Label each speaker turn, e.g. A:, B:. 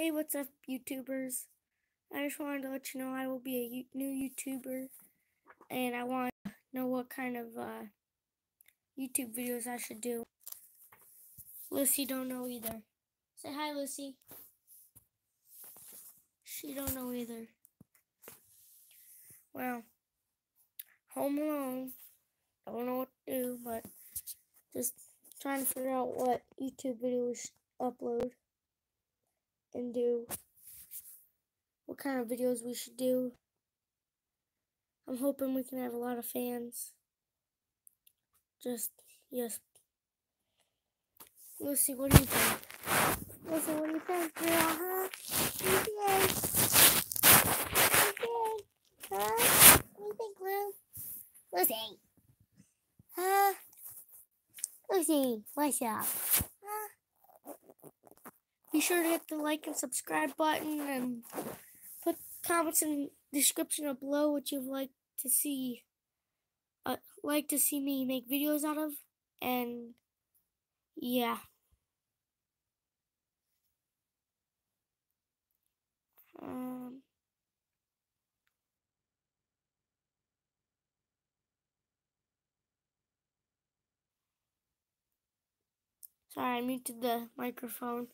A: Hey, what's up, YouTubers? I just wanted to let you know I will be a new YouTuber, and I want to know what kind of uh, YouTube videos I should do. Lucy don't know either. Say hi, Lucy. She don't know either. Well, home alone. Don't know what to do, but just trying to figure out what YouTube videos upload and do what kind of videos we should do. I'm hoping we can have a lot of fans. Just, yes. Lucy, what do you think? Lucy, what do you think, girl, huh? Lucy, Lucy, huh? What do you think, Lou? Lucy. Huh? Lucy, what's up? Be sure to hit the like and subscribe button and put comments in the description below what you'd like to see uh, like to see me make videos out of. And yeah. Um. Sorry i muted the microphone